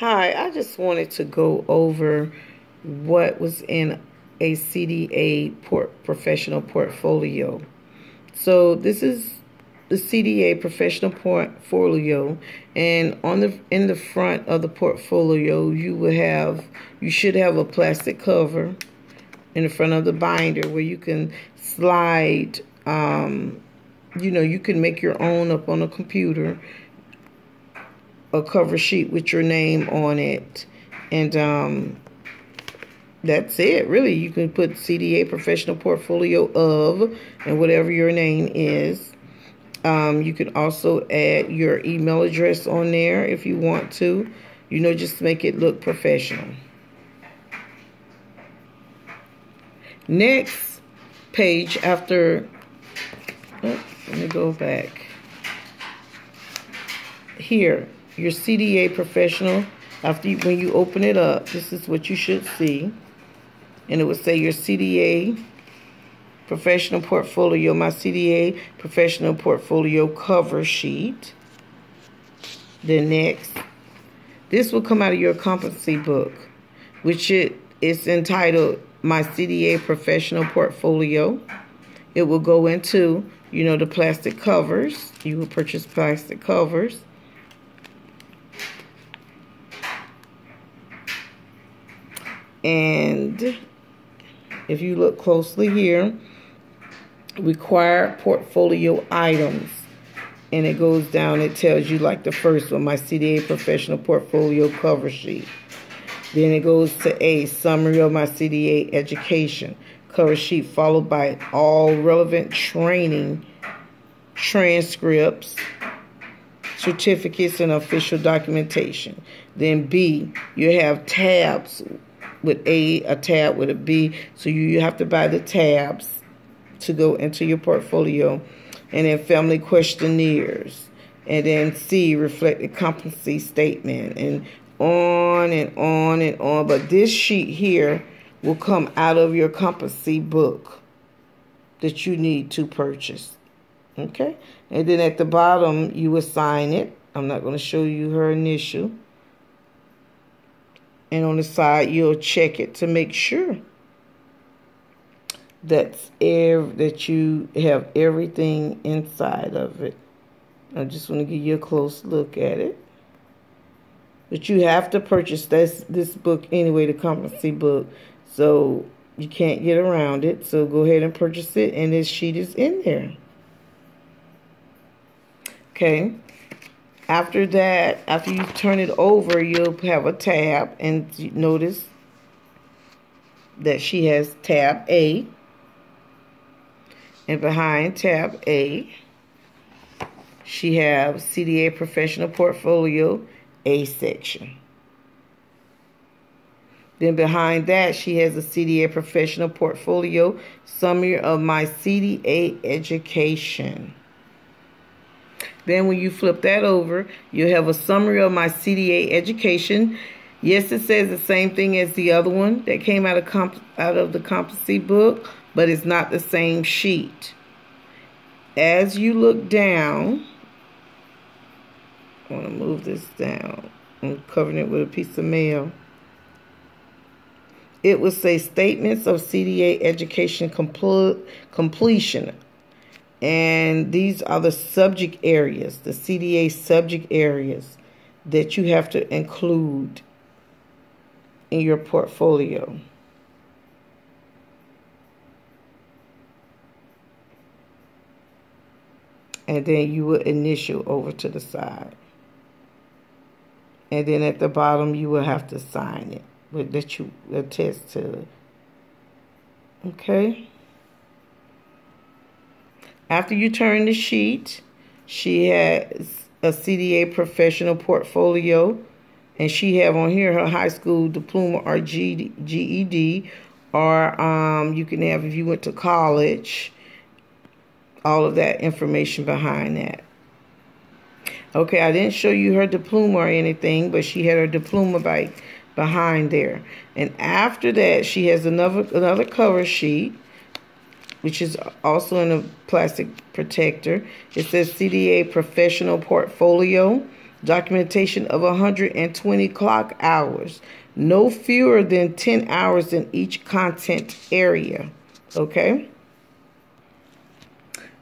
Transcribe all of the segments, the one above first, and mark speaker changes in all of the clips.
Speaker 1: Hi, I just wanted to go over what was in a CDA port professional portfolio. So this is the CDA professional portfolio and on the in the front of the portfolio you will have you should have a plastic cover in the front of the binder where you can slide um, you know you can make your own up on a computer a cover sheet with your name on it. And um, that's it, really. You can put CDA Professional Portfolio of and whatever your name is. Um, you can also add your email address on there if you want to. You know, just make it look professional. Next page after, oh, let me go back. Here, your CDA professional, after you, when you open it up, this is what you should see. And it would say your CDA professional portfolio, my CDA professional portfolio cover sheet. Then next, this will come out of your competency book, which it is entitled My CDA Professional Portfolio. It will go into, you know, the plastic covers. You will purchase plastic covers. And if you look closely here, required portfolio items. And it goes down, it tells you like the first one, my CDA professional portfolio cover sheet. Then it goes to A, summary of my CDA education cover sheet, followed by all relevant training transcripts, certificates, and official documentation. Then B, you have tabs with A, a tab with a B. So you, you have to buy the tabs to go into your portfolio. And then family questionnaires. And then C, reflected competency statement. And on and on and on. But this sheet here will come out of your competency book that you need to purchase. Okay? And then at the bottom, you assign it. I'm not going to show you her initial and on the side you'll check it to make sure that's ev- that you have everything inside of it. I just want to give you a close look at it. But you have to purchase this this book anyway, the competency book. So you can't get around it. So go ahead and purchase it and this sheet is in there. Okay. After that, after you turn it over, you'll have a tab and notice that she has tab A. And behind tab A, she has CDA Professional Portfolio A section. Then behind that, she has a CDA Professional Portfolio Summary of My CDA Education. Then when you flip that over, you have a summary of my CDA education. Yes, it says the same thing as the other one that came out of comp out of the competency book, but it's not the same sheet. As you look down, I want to move this down. I'm covering it with a piece of mail. It will say statements of CDA education completion and these are the subject areas, the CDA subject areas that you have to include in your portfolio. And then you will initial over to the side. And then at the bottom, you will have to sign it with that you attest to. Okay. After you turn the sheet, she has a CDA professional portfolio, and she have on here her high school diploma or GED, or um, you can have if you went to college. All of that information behind that. Okay, I didn't show you her diploma or anything, but she had her diploma by behind there. And after that, she has another another cover sheet which is also in a plastic protector. It says CDA Professional Portfolio, documentation of 120 clock hours, no fewer than 10 hours in each content area. Okay?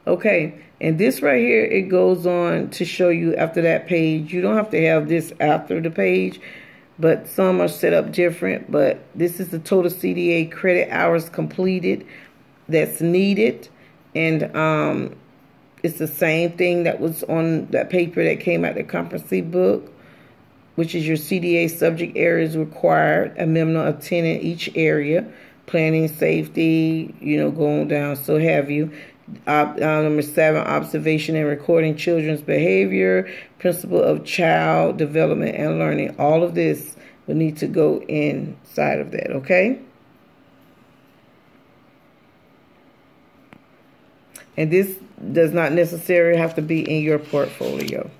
Speaker 1: Okay, and this right here, it goes on to show you after that page. You don't have to have this after the page, but some are set up different. But this is the total CDA credit hours completed that's needed. And um, it's the same thing that was on that paper that came out the competency book, which is your CDA subject areas required, a minimum of 10 in each area, planning, safety, you know, going down, so have you. Uh, number seven, observation and recording children's behavior, principle of child development and learning. All of this will need to go inside of that, okay? And this does not necessarily have to be in your portfolio.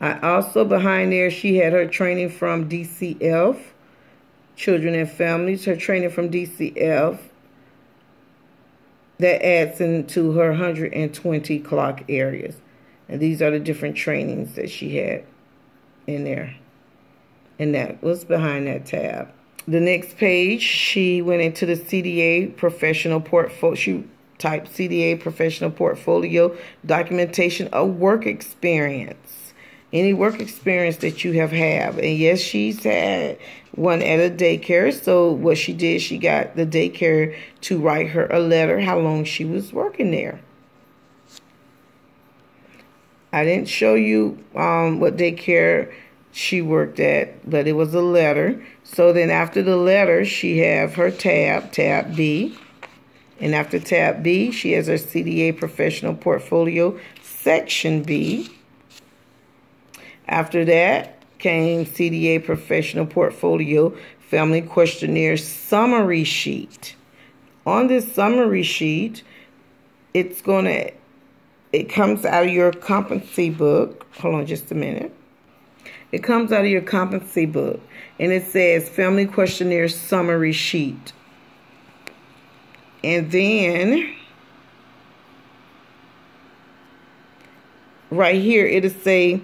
Speaker 1: I also, behind there, she had her training from DCF, Children and Families, her training from DCF. That adds into her 120 clock areas. And these are the different trainings that she had in there. And that was behind that tab. The next page, she went into the CDA professional portfolio. She typed CDA professional portfolio documentation of work experience. Any work experience that you have had. And yes, she's had one at a daycare. So what she did, she got the daycare to write her a letter how long she was working there. I didn't show you um, what daycare she worked at, but it was a letter. So then after the letter, she have her tab, tab B. And after tab B, she has her CDA professional portfolio, section B. After that came CDA professional portfolio, family questionnaire summary sheet. On this summary sheet, it's going to, it comes out of your competency book. Hold on just a minute. It comes out of your competency book and it says family questionnaire summary sheet. And then right here it'll say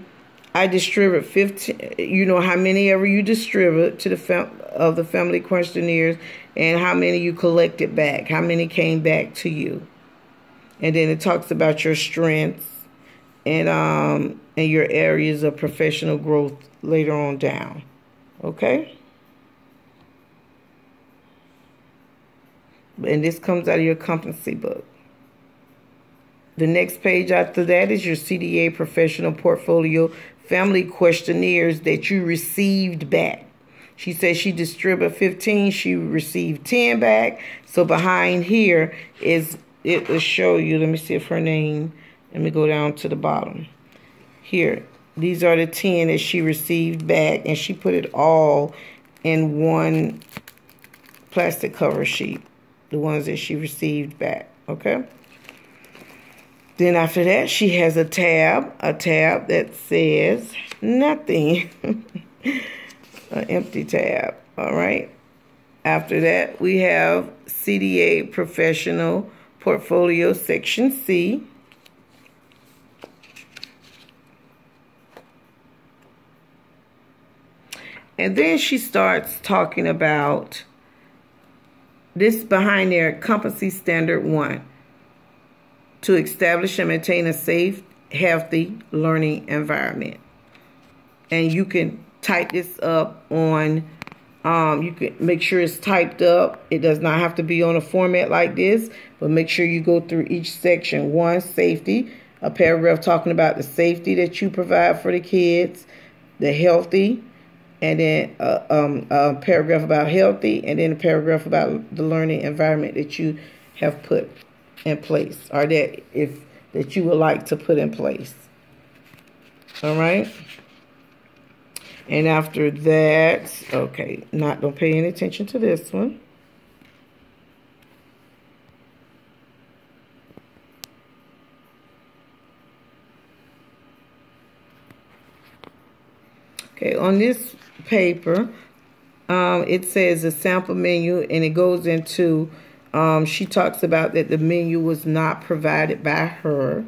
Speaker 1: I distribute 15 you know how many ever you distribute to the fam- of the family questionnaires and how many you collected back, how many came back to you. And then it talks about your strengths and um and your areas of professional growth later on down. Okay? And this comes out of your competency book. The next page after that is your CDA professional portfolio family questionnaires that you received back. She says she distributed 15, she received 10 back. So behind here is it will show you. Let me see if her name let me go down to the bottom. Here, these are the 10 that she received back, and she put it all in one plastic cover sheet, the ones that she received back, okay? Then after that, she has a tab, a tab that says nothing, an empty tab, all right? After that, we have CDA Professional Portfolio Section C. And then she starts talking about this behind there, competency standard one, to establish and maintain a safe, healthy learning environment. And you can type this up on, um, you can make sure it's typed up. It does not have to be on a format like this, but make sure you go through each section. One, safety, a paragraph talking about the safety that you provide for the kids, the healthy, and then a, um, a paragraph about healthy, and then a paragraph about the learning environment that you have put in place, or that if that you would like to put in place. All right. And after that, okay, not don't pay any attention to this one. Okay, on this paper, um, it says a sample menu and it goes into, um, she talks about that the menu was not provided by her.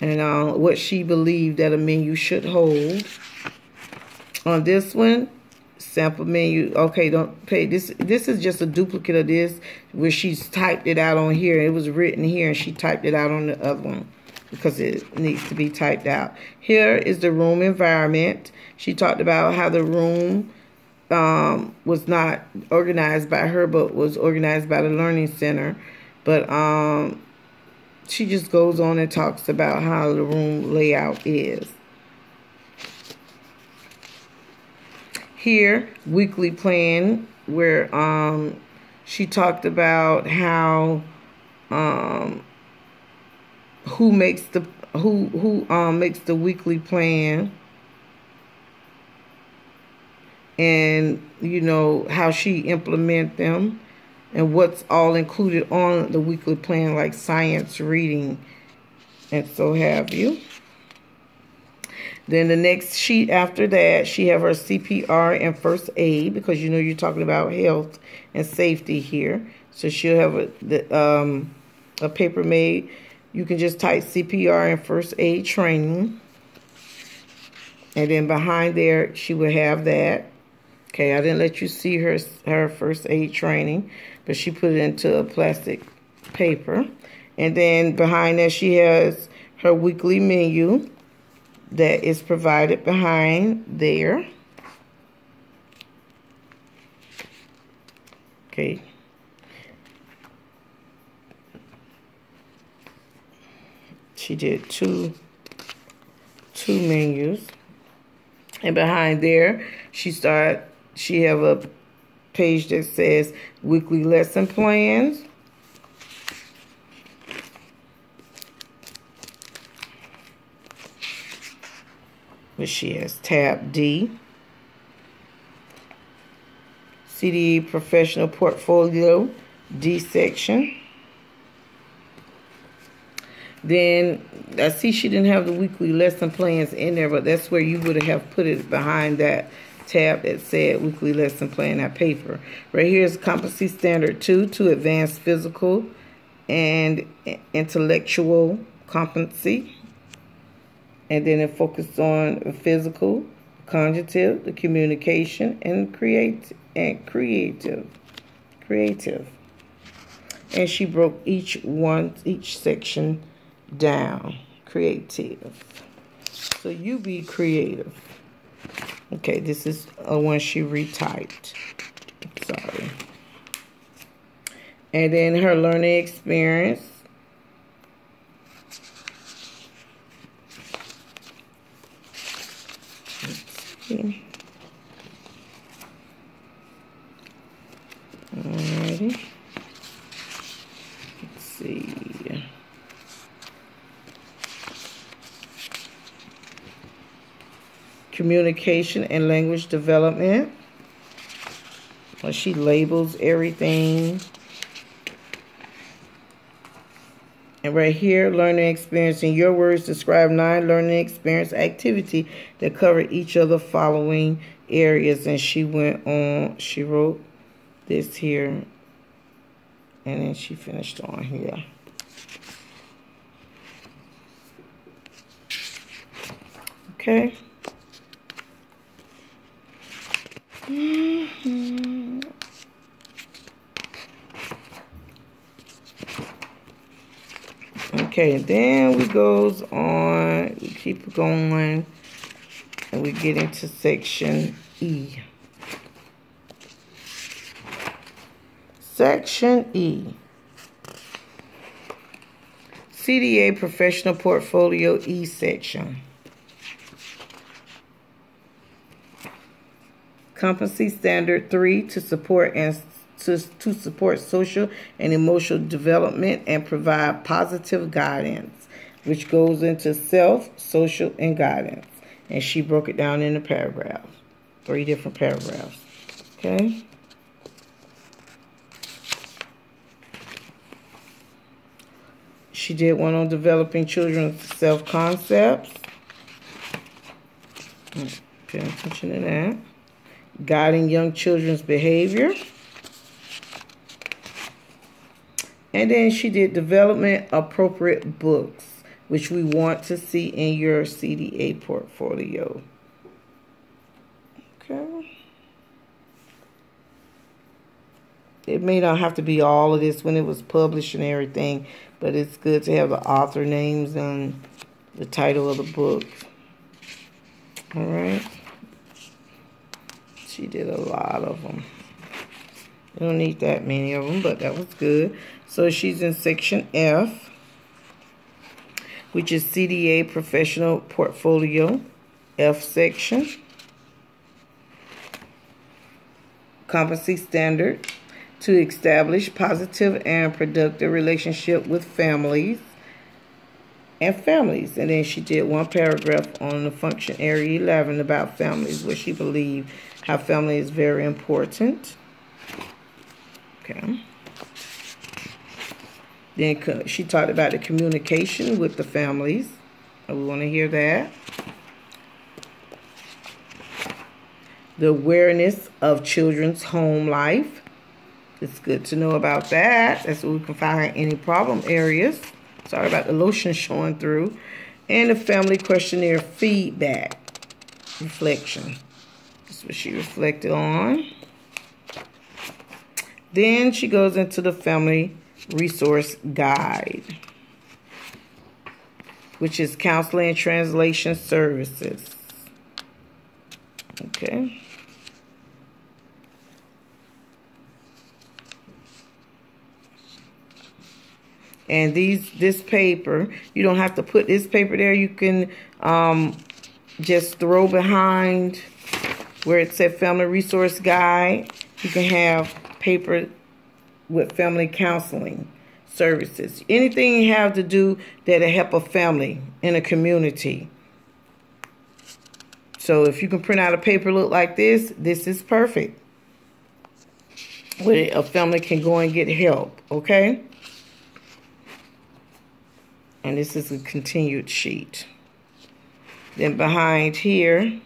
Speaker 1: and uh, what she believed that a menu should hold. On this one, sample menu. Okay, don't pay this. This is just a duplicate of this where she's typed it out on here. It was written here and she typed it out on the other one because it needs to be typed out. Here is the room environment. She talked about how the room um, was not organized by her, but was organized by the Learning Center. But um, she just goes on and talks about how the room layout is. Here, weekly plan, where um, she talked about how um, who makes the who who um makes the weekly plan. And you know how she implement them and what's all included on the weekly plan like science reading and so have you. Then the next sheet after that she have her cpr and first aid because you know you're talking about health and safety here. So she'll have a, the, um, a paper made you can just type cpr and first aid training and then behind there she will have that Okay, I didn't let you see her her first aid training, but she put it into a plastic paper. And then behind that she has her weekly menu that is provided behind there. Okay. She did two two menus. And behind there, she started she have a page that says weekly lesson plans. Which she has tab D. CDE professional portfolio D section. Then I see she didn't have the weekly lesson plans in there, but that's where you would have put it behind that tab that said weekly lesson plan that paper. Right here is competency standard two to advance physical and intellectual competency. And then it focused on physical, cognitive, the communication, and create and creative. Creative. And she broke each one, each section down. Creative. So you be creative. Okay, this is a one she retyped. Sorry. And then her learning experience. Alrighty. Let's see. Communication and language development. Well, she labels everything. And right here, learning experience. In your words, describe nine learning experience activity that cover each of the following areas. And she went on, she wrote this here. And then she finished on here. Okay. Mm-hmm. Okay, then we goes on, we keep going, and we get into section E. Section E. CDA Professional Portfolio E section. Competency Standard 3 to support and to, to support social and emotional development and provide positive guidance, which goes into self, social, and guidance. And she broke it down into paragraphs, three different paragraphs. Okay? She did one on developing children's self-concepts. Hmm, pay attention to that guiding young children's behavior. And then she did development appropriate books. which we want to see in your CDA portfolio. Okay. It may not have to be all of this when it was published and everything, but it's good to have the author names and the title of the book. All right. She did a lot of them. You don't need that many of them, but that was good. So she's in section F, which is CDA Professional Portfolio, F section. Competency Standard to establish positive and productive relationship with families and families. And then she did one paragraph on the function area 11 about families, where she believed how family is very important. Okay. Then she talked about the communication with the families. Oh, we want to hear that. The awareness of children's home life. It's good to know about that. That's where we can find any problem areas. Sorry about the lotion showing through. And the family questionnaire feedback reflection. That's what she reflected on. Then she goes into the family resource guide, which is counseling and translation services. Okay. And these this paper, you don't have to put this paper there. You can um, just throw behind where it said Family Resource Guide. You can have paper with family counseling services. Anything you have to do that'll help a family in a community. So if you can print out a paper look like this, this is perfect. Where a family can go and get help, okay? And this is a continued sheet. Then behind here,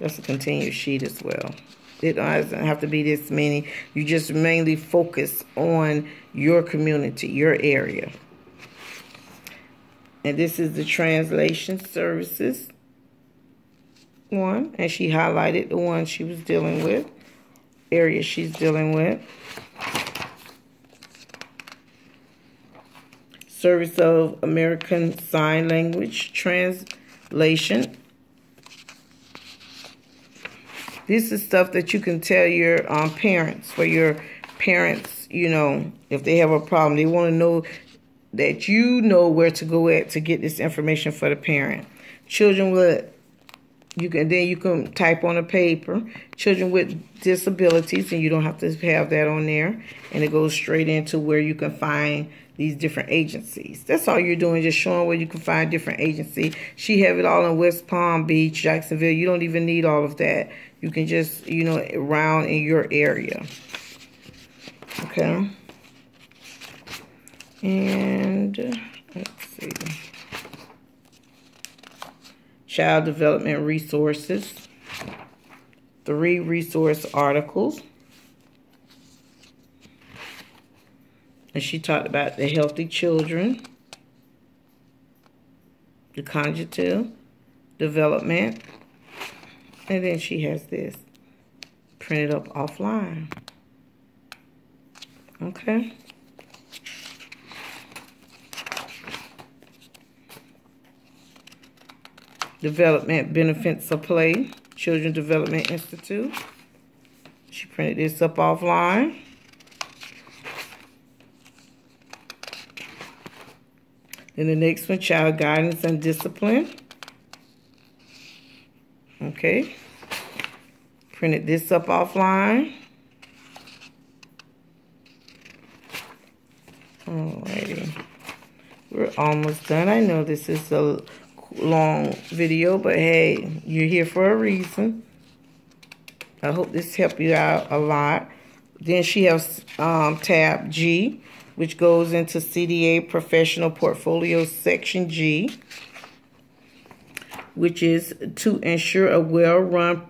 Speaker 1: that's a continued sheet as well. It doesn't have to be this many. You just mainly focus on your community, your area. And this is the translation services one. And she highlighted the one she was dealing with, area she's dealing with. Service of American Sign Language Translation. This is stuff that you can tell your um, parents, for your parents, you know, if they have a problem. They want to know that you know where to go at to get this information for the parent. Children with you can then you can type on a paper children with disabilities and you don't have to have that on there and it goes straight into where you can find these different agencies. That's all you're doing, just showing where you can find different agencies. She have it all in West Palm Beach, Jacksonville. You don't even need all of that. You can just, you know, around in your area. Okay. And let's see. Child Development Resources. Three resource articles. And she talked about the healthy children, the conjugal development, and then she has this printed up offline. Okay. Development Benefits of Play, Children Development Institute. She printed this up offline. Then the next one, child guidance and discipline. Okay. Printed this up offline. Alrighty. We're almost done. I know this is a long video, but hey, you're here for a reason. I hope this helped you out a lot. Then she has um, tab G, which goes into CDA Professional Portfolio Section G, which is to ensure a well-run,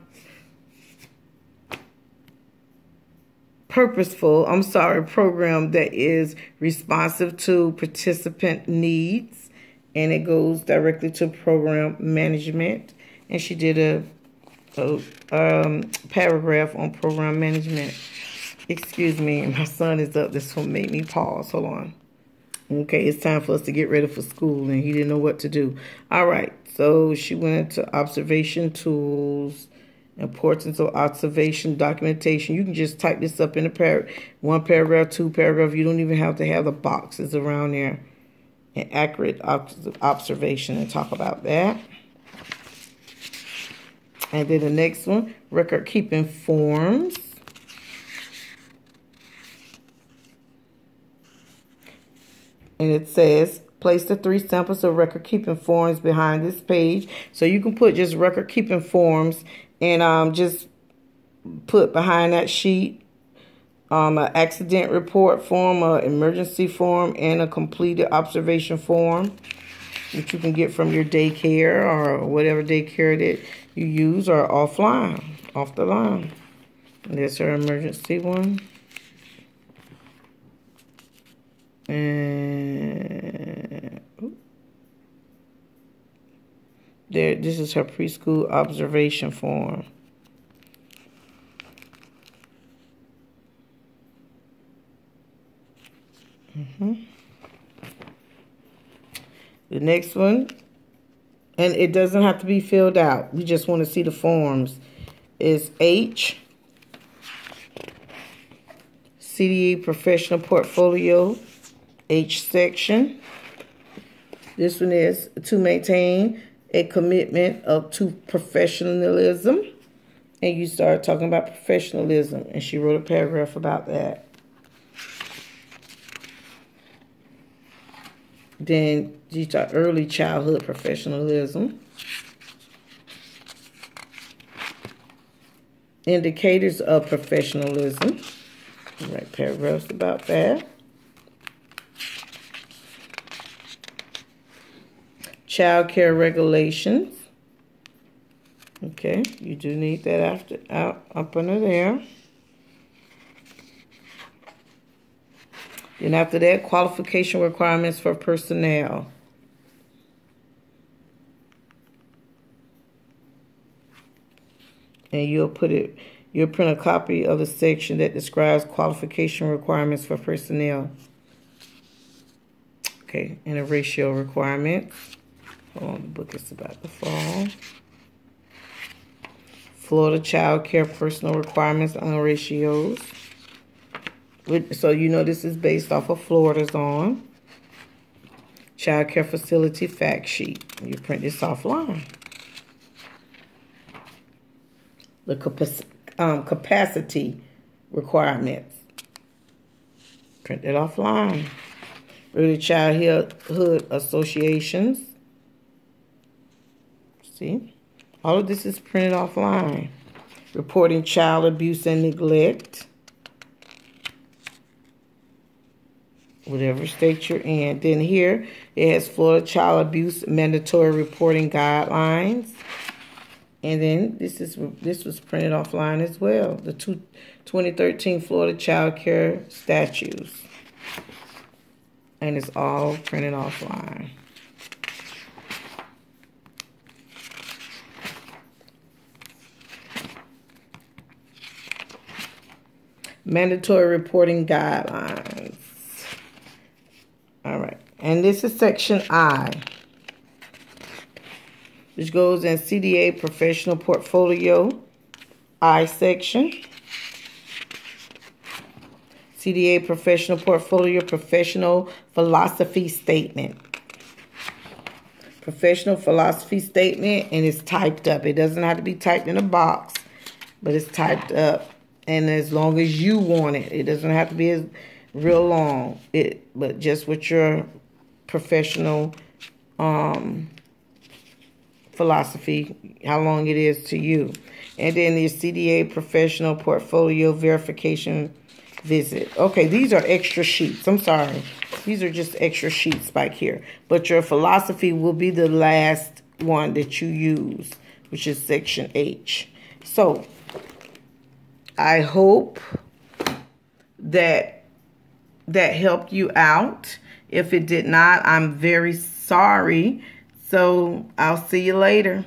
Speaker 1: purposeful, I'm sorry, program that is responsive to participant needs and it goes directly to program management. And she did a, a um, paragraph on program management. Excuse me, my son is up. This will make me pause. Hold on. Okay, it's time for us to get ready for school, and he didn't know what to do. All right, so she went into observation tools, importance of observation documentation. You can just type this up in a par one paragraph, two paragraph. You don't even have to have the boxes around there. And accurate observation and talk about that. And then the next one, record keeping forms. And it says place the three samples of record keeping forms behind this page. So you can put just record keeping forms and um, just put behind that sheet um, an accident report form, an emergency form, and a completed observation form that you can get from your daycare or whatever daycare that you use or offline, off the line. There's our emergency one. And there, this is her preschool observation form. Mm -hmm. The next one, and it doesn't have to be filled out. We just want to see the forms. Is H CDA Professional Portfolio H section. This one is to maintain a commitment of to professionalism. And you start talking about professionalism. And she wrote a paragraph about that. Then you start early childhood professionalism. Indicators of professionalism. Write paragraphs about that. Child care regulations. Okay, you do need that after out up under there. Then after that, qualification requirements for personnel. And you'll put it, you'll print a copy of the section that describes qualification requirements for personnel. Okay, and a ratio requirements. On, the book is about to fall. Florida Child Care Personal Requirements on Ratios. So you know this is based off of Florida's on. Child Care Facility Fact Sheet. You print this offline. The um, capacity requirements. Print it offline. Early Childhood Associations. See? All of this is printed offline. Reporting child abuse and neglect. Whatever state you're in. Then here it has Florida Child Abuse Mandatory Reporting Guidelines. And then this is this was printed offline as well. The two, 2013 Florida Child Care Statutes. And it's all printed offline. Mandatory reporting guidelines. All right, and this is section I, which goes in CDA professional portfolio I section. CDA professional portfolio professional philosophy statement. Professional philosophy statement, and it's typed up. It doesn't have to be typed in a box, but it's typed up and as long as you want it. It doesn't have to be as real long. It but just with your professional um, philosophy, how long it is to you. And then the CDA professional portfolio verification visit. Okay, these are extra sheets. I'm sorry. These are just extra sheets back here. But your philosophy will be the last one that you use, which is section H. So I hope that that helped you out. If it did not, I'm very sorry. So I'll see you later.